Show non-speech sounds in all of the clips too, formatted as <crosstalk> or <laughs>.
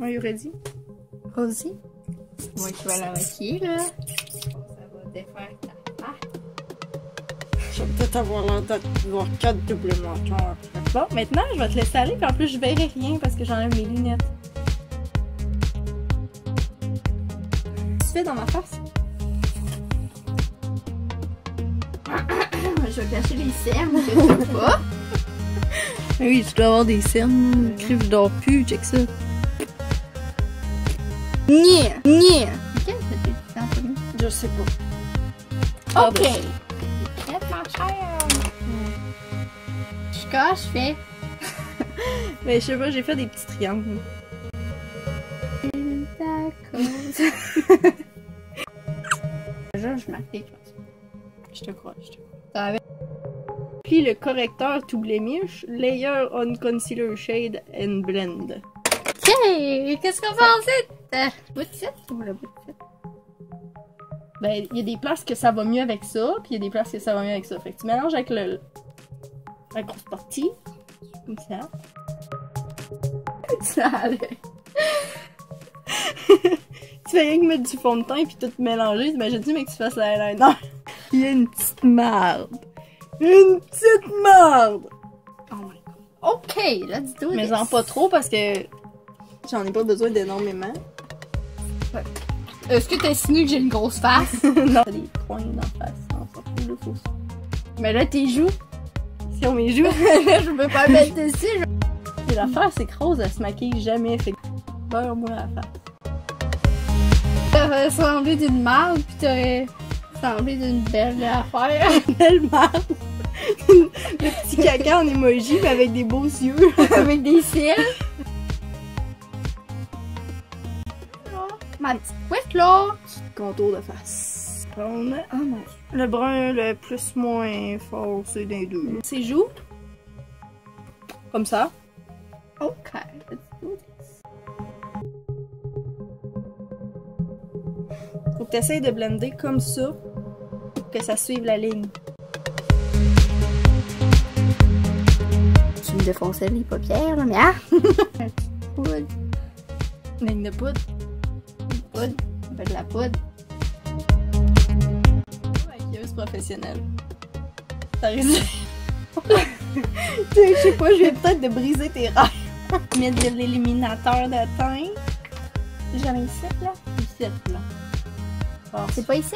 Are you ready? Vas-y. Moi, je vais la maquiller, là. Ça va défaire ta face. Je vais peut-être avoir l'air d'avoir quatre doubles menteurs. Bon, maintenant, je vais te laisser aller, puis en plus, je verrai rien parce que j'enlève mes lunettes. Tu fais dans ma face? je vais cacher les cernes tu veux pas. <laughs> Oui, tu dois avoir des cernes. Crive dors plus, check ça. Nia! Nia! Ok, c'était différent pour nous. Je sais pas. Ok. ben, Prête, ma chère. Je cache, je fais. Mais je sais pas, j'ai fait des petits triangles. D'accord. <laughs> Je m'applique. Je te crois, je te crois. Puis le correcteur to blemish, layer on concealer shade and blend. Ok, qu'est-ce qu'on fait ensuite? Euh, Bout de site ou le bout de site? Ben, il y a des places que ça va mieux avec ça, puis il y a des places que ça va mieux avec ça. Fait que tu mélanges avec le, la grosse partie, comme ça. <laughs> Ça. <laughs> Tu fais rien que mettre du fond de teint puis tout mélanger. T'imagines-tu, mais que tu fasses l'eyeliner? <laughs> Il y a une petite marde. Une petite marde! Oh my god. Ok, let's do Mais j'en pas trop parce que j'en ai pas besoin d'énormément. Est-ce que t'insinues que j'ai une grosse face? <laughs> non. T'as des coins d'en face. Non, ça fout le faux. Mais là, tes joues. Si on mes joues, <laughs> je peux pas mettre dessus. je- l'affaire, c'est que Rose, elle se maquille jamais. Fait que beurre-moi la face. T'aurais semblé d'une marde, puis t'aurais semblé d'une belle affaire. <laughs> Belle marde. le petit caca en emoji, mais avec des beaux yeux. Avec des cils. Ma petite couette, là. Contour de face. Oh mon le brun le plus moins foncé des deux. Ses joues. Comme ça. Ok, let's do this. Faut que tu essayes de blender comme ça. Pour que ça suive la ligne. Tu me défonçais les paupières, là, mais ah! <laughs> Ligne de poudre, peu de. Maquilleuse professionnelle. T'as réussi. <laughs> Je sais pas, je viens peut-être de briser tes rêves. Mettre de l'éliminateur de teint. J'en ai ici, là. Ici, là. C'est pas ici?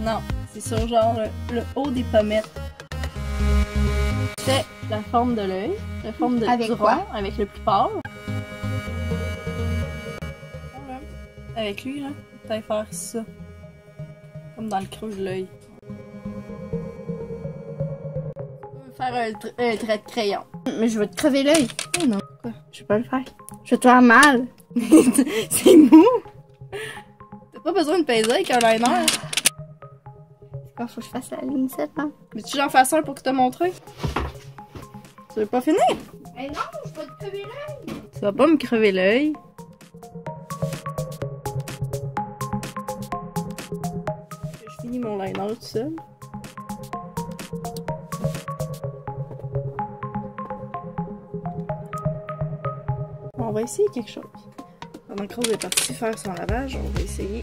Non, c'est sur genre le, le haut des pommettes. Fais la forme de l'œil, la forme de, Avec du quoi? rond, avec le plus pâle. Avec lui, là, faire ça. Comme dans le creux de l'œil. Faire un, tr- un trait de crayon. Mais je vais te crever l'œil. Oh non, quoi? Je vais pas le faire. Je vais te faire mal. <laughs> c'est mou! T'as pas besoin de peser avec un liner. Quand faut que je fasse la ligne 7, hein? Mais tu j'en fasses un pour te montrer? Tu veux pas finir? Mais non, je vais te crever l'œil. Tu vas pas me crever l'œil. Mon liner tout seul. On va essayer quelque chose. Pendant que Rose est partie faire son lavage, on va essayer.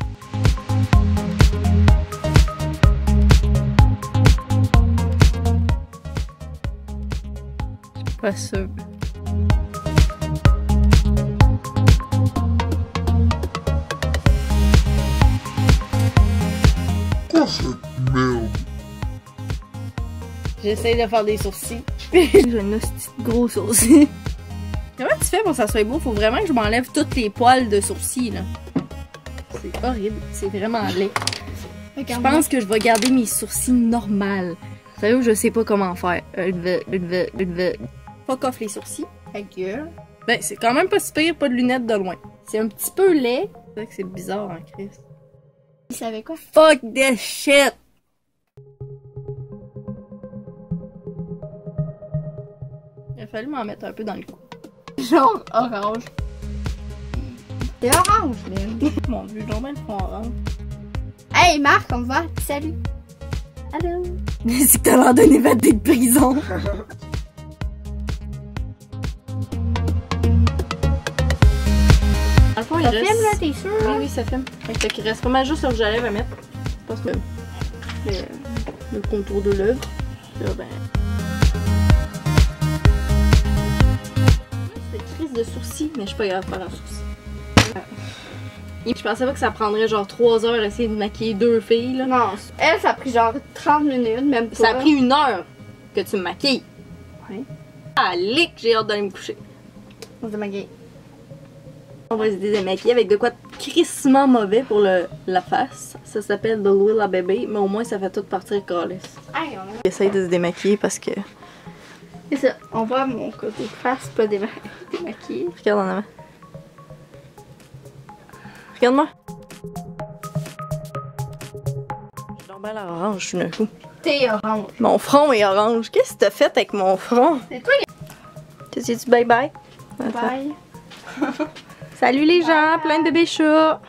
Je suis J'essaye de faire des sourcils. <laughs> <laughs> J'ai un petit gros sourcil. Comment tu fais pour que ça soit beau? Faut vraiment que je m'enlève toutes les poils de sourcils, là. C'est horrible. C'est vraiment laid. Je pense que je vais garder mes sourcils normales. Sérieux, je sais pas comment faire. Fuck off les sourcils. Ta gueule. Ben, c'est quand même pas si pire, pas de lunettes de loin. C'est un petit peu laid. C'est vrai que c'est bizarre, hein, Chris. Tu savais quoi? Fuck this shit! Il a fallu m'en mettre un peu dans le cou. Jaune, orange. C'est orange, même. <laughs> Mon dieu, j'en mets le fond orange. Hey, Marc, on va. Salut. Allô? <laughs> C'est que t'as l'air d'un évadé de prison. <laughs> Dans le fond, il Ça reste... filme là, t'es sûr? Oui, oui, ça filme. Fait que il reste pas mal juste le rouge à mettre. Je pense que le, le contour de l'œuvre. Là, ben. C'est crise de sourcils, mais je suis pas grave faire un sourcil. Et je pensais pas que ça prendrait genre 3 heures à essayer de maquiller deux filles. Là. Non, elle, ça a pris genre 30 minutes, même pas. Ça a pris une heure que tu me maquilles. Ouais. Allez, que j'ai hâte d'aller me coucher. On se maquiller. On va se démaquiller avec de quoi de crissement mauvais pour le, la face. Ça s'appelle The Louis Bébé, mais au moins ça fait tout partir a... J'essaye de se démaquiller parce que. C'est ça. On voit mon côté face pas déma... <laughs> démaquillé. Regarde en avant. Regarde-moi. Je suis tombée à l'orange d'un coup. T'es orange. Mon front est orange. Qu'est-ce que t'as fait avec mon front? C'est toi Tu dis bye bye? qui... Bye. Salut les gens, plein de bébés chats.